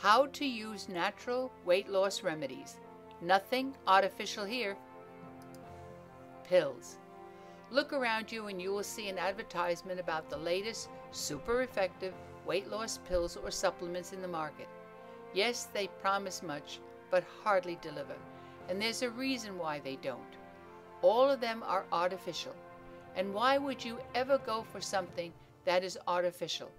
How to use natural weight loss remedies. Nothing artificial here. Pills. Look around you and you will see an advertisement about the latest super effective weight loss pills or supplements in the market. Yes, they promise much, but hardly deliver. And there's a reason why they don't. All of them are artificial. And why would you ever go for something that is artificial?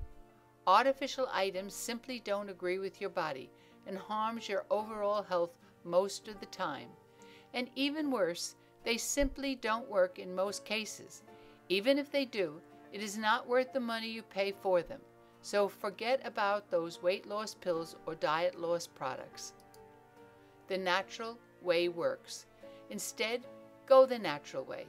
Artificial items simply don't agree with your body and harms your overall health most of the time. And even worse, they simply don't work in most cases. Even if they do, it is not worth the money you pay for them. So forget about those weight loss pills or diet loss products. The natural way works. Instead, go the natural way.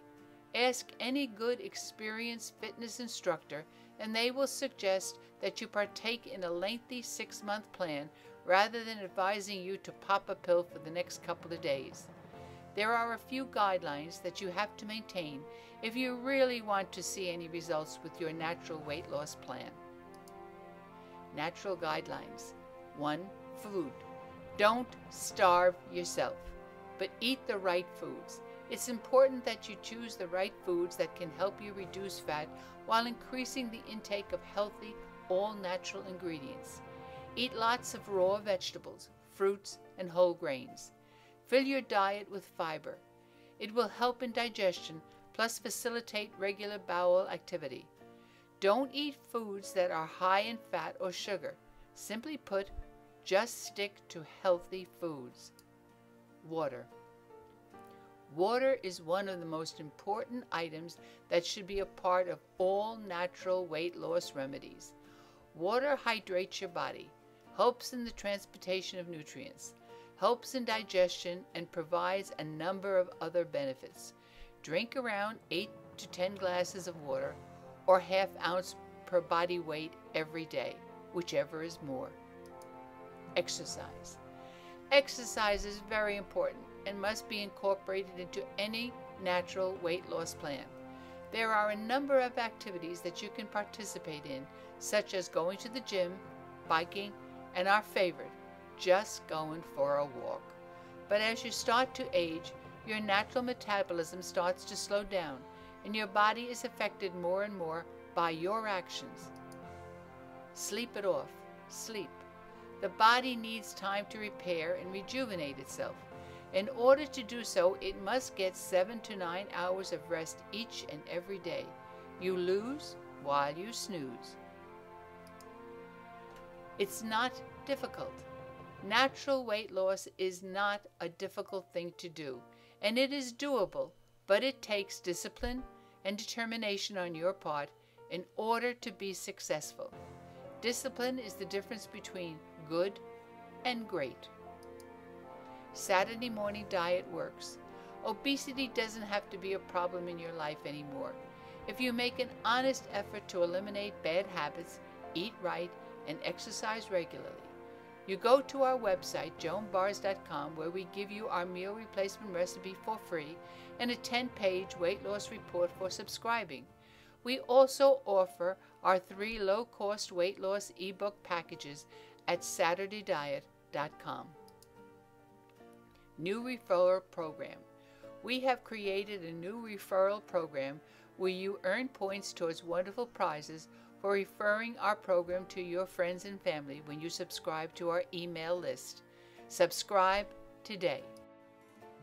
Ask any good experienced fitness instructor and they will suggest that you partake in a lengthy six month plan rather than advising you to pop a pill for the next couple of days. There are a few guidelines that you have to maintain if you really want to see any results with your natural weight loss plan. Natural guidelines 1. Food. Don't starve yourself, but eat the right foods. It's important that you choose the right foods that can help you reduce fat while increasing the intake of healthy, all natural ingredients. Eat lots of raw vegetables, fruits, and whole grains. Fill your diet with fiber. It will help in digestion, plus facilitate regular bowel activity. Don't eat foods that are high in fat or sugar. Simply put, just stick to healthy foods. Water. Water is one of the most important items that should be a part of all natural weight loss remedies. Water hydrates your body, helps in the transportation of nutrients, helps in digestion, and provides a number of other benefits. Drink around 8 to 10 glasses of water or half ounce per body weight every day, whichever is more. Exercise. Exercise is very important and must be incorporated into any natural weight loss plan. There are a number of activities that you can participate in, such as going to the gym, biking, and our favorite, just going for a walk. But as you start to age, your natural metabolism starts to slow down, and your body is affected more and more by your actions. Sleep it off. Sleep. The body needs time to repair and rejuvenate itself. In order to do so, it must get seven to nine hours of rest each and every day. You lose while you snooze. It's not difficult. Natural weight loss is not a difficult thing to do, and it is doable, but it takes discipline and determination on your part in order to be successful. Discipline is the difference between good and great. Saturday morning diet works. Obesity doesn't have to be a problem in your life anymore. If you make an honest effort to eliminate bad habits, eat right, and exercise regularly. You go to our website, joanbars.com, where we give you our meal replacement recipe for free and a 10 page weight loss report for subscribing. We also offer our three low cost weight loss ebook packages at SaturdayDiet.com. New Referral Program. We have created a new referral program where you earn points towards wonderful prizes for referring our program to your friends and family when you subscribe to our email list. Subscribe today.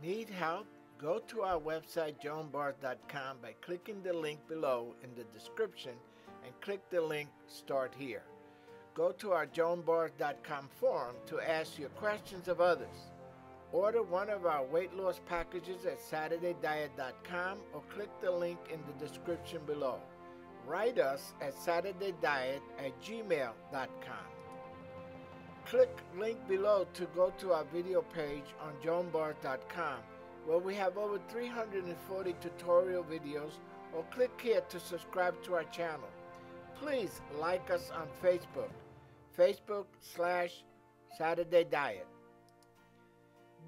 Need help? Go to our website, joanbars.com, by clicking the link below in the description and click the link Start Here. Go to our joanbars.com forum to ask your questions of others. Order one of our weight loss packages at SaturdayDiet.com or click the link in the description below write us at saturdaydiet at gmail.com. Click link below to go to our video page on joanbars.com where we have over 340 tutorial videos or click here to subscribe to our channel. Please like us on Facebook, Facebook slash Saturday Diet.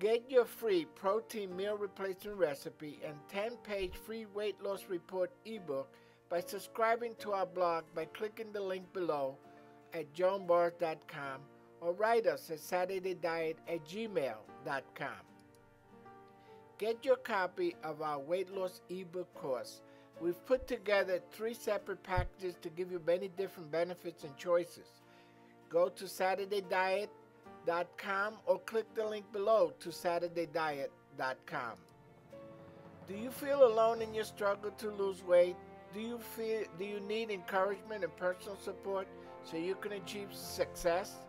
Get your free protein meal replacement recipe and 10-page free weight loss report ebook by subscribing to our blog by clicking the link below at joanbars.com or write us at SaturdayDiet at gmail.com. Get your copy of our weight loss ebook course. We've put together three separate packages to give you many different benefits and choices. Go to SaturdayDiet.com or click the link below to SaturdayDiet.com. Do you feel alone in your struggle to lose weight? Do you feel do you need encouragement and personal support so you can achieve success?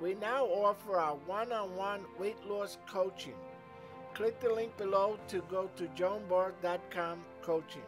We now offer our one-on-one weight loss coaching. Click the link below to go to joanbars.com coaching.